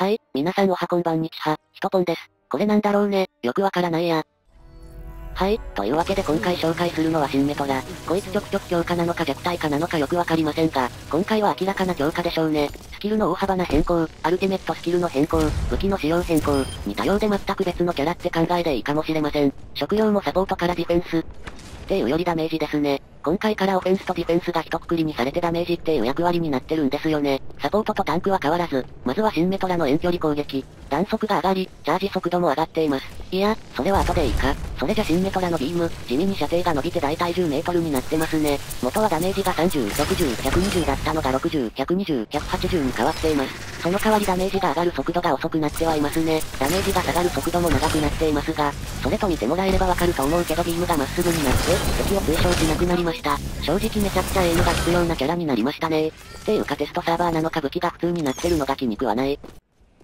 はい、皆さんおはこんばんにちは、ひとぽんです。これなんだろうね、よくわからないや。はい、というわけで今回紹介するのは新メトラ。こいつちょくちょく強化なのか弱体化なのかよくわかりませんが、今回は明らかな強化でしょうね。スキルの大幅な変更、アルティメットスキルの変更、武器の使用変更、似たようで全く別のキャラって考えでいいかもしれません。食料もサポートからディフェンス。っていうよりダメージですね。今回からオフェンスとディフェンスが一括りにされてダメージっていう役割になってるんですよね。サポートとタンクは変わらず、まずは新メトラの遠距離攻撃。弾速が上がり、チャージ速度も上がっています。いや、それは後でいいか。それじゃ新メトラのビーム、地味に射程が伸びて大体10メートルになってますね。元はダメージが30、60、120だったのが60、120、180に変わっています。その代わりダメージが上がる速度が遅くなってはいますね。ダメージが下がる速度も長くなっていますが、それと見てもらえればわかると思うけどビームがまっすぐになって、敵を推奨しなくなりました。正直めちゃくちゃエイムが必要なキャラになりましたね。っていうかテストサーバーなのか武器が普通になってるのが気に食わない。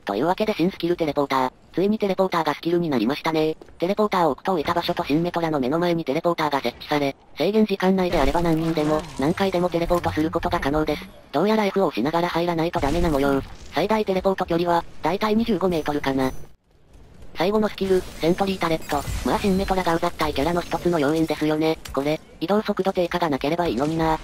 というわけで新スキルテレポーター。ついにテレポーターがスキルになりましたね。テレポーターを置くと置いた場所と新メトラの目の前にテレポーターが設置され、制限時間内であれば何人でも、何回でもテレポートすることが可能です。どうやら F を押しながら入らないとダメな模様。最大テレポート距離は、だいたい25メートルかな。最後のスキル、セントリータレット。まあ新メトラがうざったいキャラの一つの要因ですよね。これ、移動速度低下がなければいいのにな。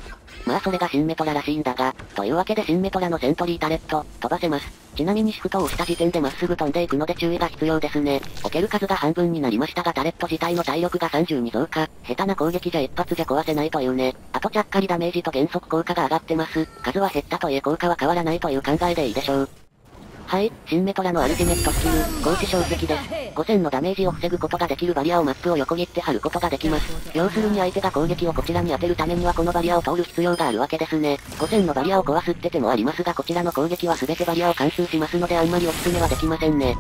まあそれが新メトラらしいんだが、というわけで新メトラのセントリータレット、飛ばせます。ちなみにシフトを押した時点でまっすぐ飛んでいくので注意が必要ですね。置ける数が半分になりましたがタレット自体の体力が30に増加。下手な攻撃じゃ一発じゃ壊せないというね。あとちゃっかりダメージと減速効果が上がってます。数は減ったといえ効果は変わらないという考えでいいでしょう。はい、シンメトラのアルティメットスキル、光子障壁です。5000のダメージを防ぐことができるバリアをマップを横切って貼ることができます。要するに相手が攻撃をこちらに当てるためにはこのバリアを通る必要があるわけですね。5000のバリアを壊すって手もありますがこちらの攻撃は全てバリアを貫通しますのであんまりおすすめはできませんね。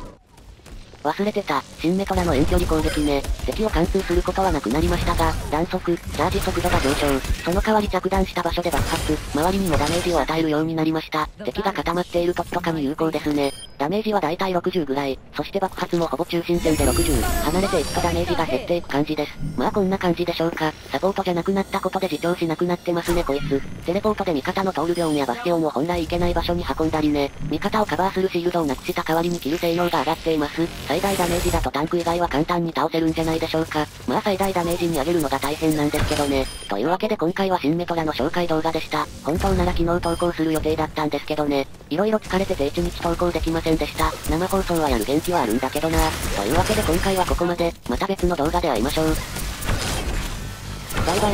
忘れてた、シンメトラの遠距離攻撃ね。敵を貫通することはなくなりましたが、弾速、チャージ速度が上昇。その代わり着弾した場所で爆発、周りにもダメージを与えるようになりました。敵が固まっている時とかに有効ですね。ダメージはだいたい60ぐらい、そして爆発もほぼ中心線で60、離れていくとダメージが減っていく感じです。まあこんな感じでしょうか。サポートじゃなくなったことで自重しなくなってますねこいつ。テレポートで味方の通るビョンやバステオンを本来行けない場所に運んだりね。味方をカバーするシールドをなくした代わりにキル性能が上がっています。最大ダメージだとタンク以外は簡単に倒せるんじゃないでしょうか。まあ最大ダメージに上げるのが大変なんですけどね。というわけで今回は新メトラの紹介動画でした。本当なら昨日投稿する予定だったんですけどね。色々疲れてて1日投稿できませんでした。生放送はやる元気はあるんだけどな。というわけで今回はここまで。また別の動画で会いましょう。バイバイ。